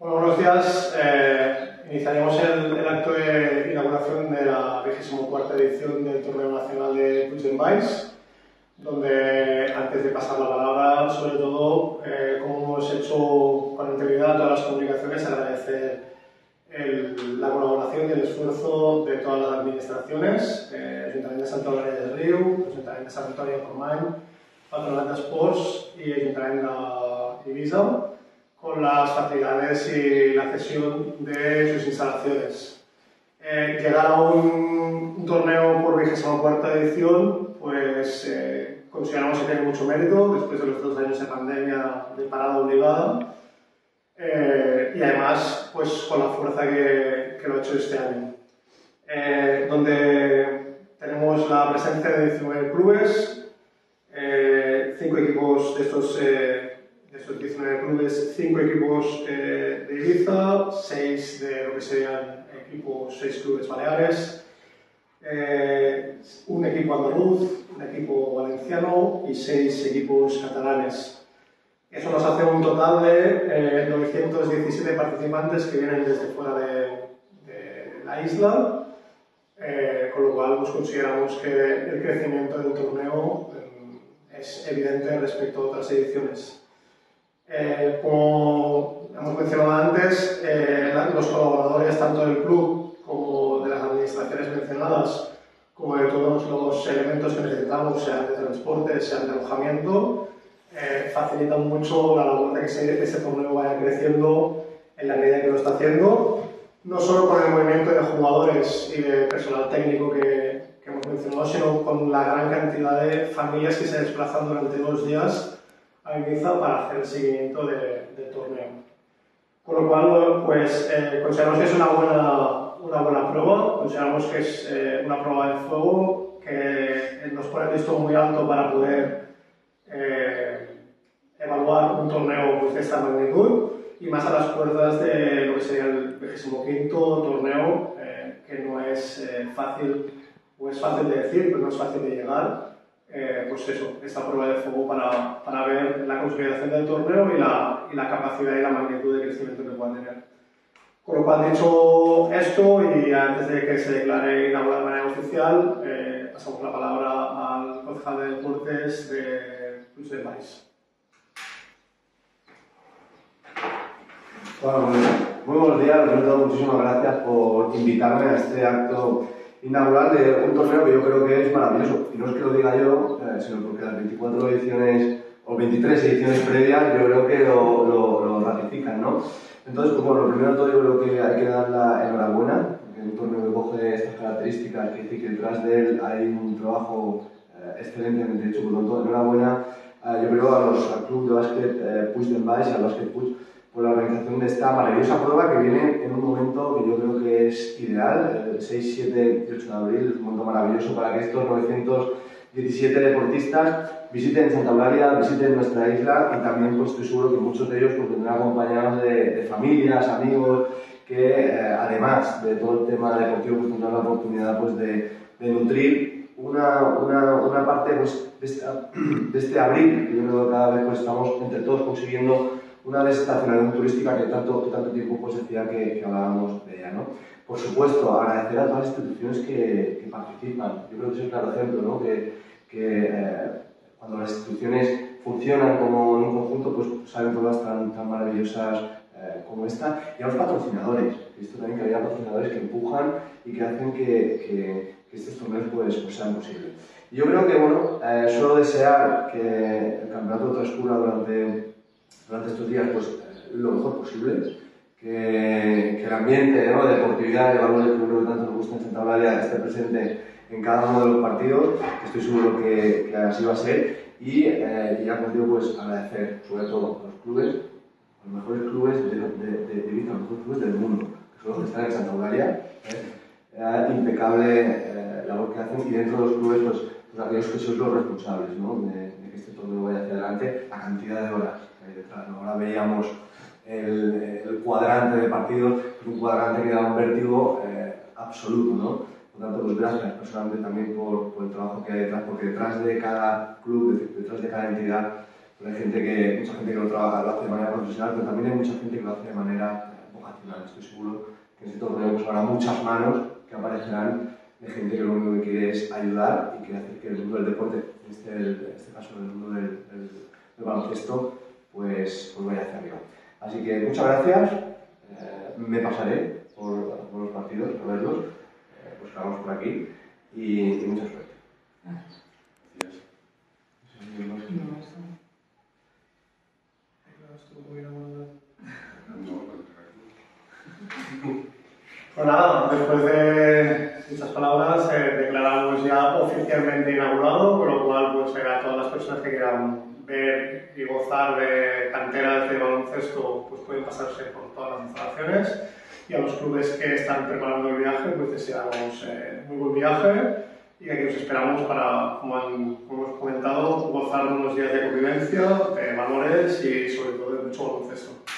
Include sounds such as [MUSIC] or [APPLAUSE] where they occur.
Bueno, buenos días. Eh, iniciaremos el, el, acto de inauguración de la 24 edición del Torneo Nacional de Puigdemont donde antes de pasar la palabra, sobre todo, eh, como hemos hecho con anterioridad todas las comunicaciones, agradecer el, la colaboración y el esfuerzo de todas las administraciones, eh, Ayuntamiento de Santa María del Río, Ayuntamiento de San Antonio de Portmany, Patronat d'Esports y Ayuntamiento de Ibiza, con las facilidades y la cesión de sus instalaciones. Eh, llegar a un, un torneo por 24 edición, pues eh, consideramos que tiene mucho mérito después de los dos años de pandemia de parada obligada eh, y además pues con la fuerza que, que lo ha hecho este año. Eh, donde tenemos la presencia de 19 clubes, 5 equipos de estos de estos 19 clubes, 5 equipos eh, de Ibiza, 6 de lo que serían equipos, 6 clubes baleares, eh, un equipo andaluz, un equipo valenciano y 6 equipos catalanes. Eso nos hace un total de eh, 917 participantes que vienen desde fuera de, de la isla, eh, con lo cual pues, consideramos que el crecimiento del torneo eh, es evidente respecto a otras ediciones. Eh, como hemos mencionado antes, eh, los colaboradores tanto del club como de las administraciones mencionadas, como de todos los elementos que necesitamos, sean de transporte, sean de alojamiento, eh, facilitan mucho la labor de que ese, ese torneo vaya creciendo en la medida que lo está haciendo, no solo con el movimiento de jugadores y de personal técnico que, que hemos mencionado, sino con la gran cantidad de familias que se desplazan durante dos días a Ibiza para hacer el seguimiento de, del torneo. Con lo cual, pues, eh, consideramos que es una buena, una buena prueba, consideramos que es eh, una prueba de fuego que nos pone el listón muy alto para poder eh, evaluar un torneo pues, de esta magnitud. Y más a las puertas de lo que sería el 25 torneo, eh, que no es eh, fácil, o es fácil de decir, pero no es fácil de llegar eh, pues eso, esta prueba de fuego para, para ver la consolidación del torneo y la, y la, capacidad y la magnitud de crecimiento que pueda tener. Con lo cual, dicho esto, y antes de que se declare inaugurada de manera oficial, eh, pasamos la palabra al concejal de deportes de Cruz del País. Bueno, muy buenos días, primero muchísimas gracias por invitarme a este acto inaugural de un torneo que yo creo que es maravilloso. Y no es que lo diga yo, eh, sino porque las 24 ediciones o 23 ediciones previas yo creo que lo, lo, lo ratifican, ¿no? Entonces, pues bueno, lo primero todo yo creo que hay que dar la enhorabuena, porque un torneo que coge estas características, que decir que detrás de él hay un trabajo eh, excelentemente hecho, por lo tanto, enhorabuena, eh, yo creo, a los, al club de básquet eh, Puig del Baix, al básquet Puig, por la organización de esta maravillosa prueba que viene en un momento que yo creo que es ideal, el 6, 7 y 8 de abril, es un momento maravilloso para que estos 917 deportistas visiten Santa Eulalia, visiten nuestra isla y también pues estoy seguro que muchos de ellos pues, vendrán acompañados de, de familias, amigos, que eh, además de todo el tema deportivo pues tendrán la oportunidad pues de, de nutrir una, una, una parte pues, de, esta, [CLEARS THROAT] de este abril, que yo creo que cada vez pues, estamos entre todos consiguiendo una desestacionalización turística que tanto, tanto tiempo pues, decía que, que hablábamos de ella. ¿no? Por supuesto, agradecer a todas las instituciones que, que participan. Yo creo que es un claro ejemplo, ¿no? que, que eh, cuando las instituciones funcionan como en un conjunto, pues salen pruebas tan, tan maravillosas eh, como esta. Y a los patrocinadores, he visto también que había patrocinadores que empujan y que hacen que, que, que estos torneos pues, pues sean posibles. Yo creo que, bueno, eh, solo desear que el campeonato transcurra durante durante estos días pues, lo mejor posible, que, que el ambiente ¿no? de deportividad y valores que creo que tanto nos gusta en Santa Eulalia esté presente en cada uno de los partidos, estoy seguro que, que así va a ser, y, eh, ya contigo pues agradecer sobre todo a los clubes, los mejores clubes de, de, de, de Ibiza, los mejores clubes del mundo, que son los que están en Santa Eulalia, ¿eh? eh, impecable eh, labor que hacen, y dentro de los clubes pues, pues aquellos que sois los responsables ¿no? de, de que este torneo vaya hacia adelante, la cantidad de horas detrás. ¿no? Ahora veíamos el, el, cuadrante de partidos, un cuadrante que da un vértigo eh, absoluto, ¿no? Por tanto, pues gracias personalmente también por, por, el trabajo que hay detrás, porque detrás de cada club, detrás de cada entidad, hay gente que, mucha gente que lo, trabaja, lo hace de manera profesional, pero también hay mucha gente que lo hace de manera vocacional. Estoy seguro que en este torneo pues, habrá muchas manos que aparecerán de gente que lo único que quiere es ayudar y quiere hacer que el mundo del deporte, en este, en este caso el mundo del, del, del baloncesto, pues, pues, vaya hacia arriba. Así que muchas gracias, eh, me pasaré por, por, los partidos, por verlos, eh, pues quedamos por aquí y, y mucha suerte. Gracias. Pues nada, después de estas palabras eh, declaramos ya oficialmente inaugurado, con lo cual pues a todas las personas que quieran ver y gozar de canteras de baloncesto pues pueden pasarse por todas las instalaciones y a los clubes que están preparando el viaje pues deseamos eh, muy buen viaje y aquí os esperamos para, como, han, como hemos comentado, gozar de unos días de convivencia, de valores y sobre todo de mucho baloncesto.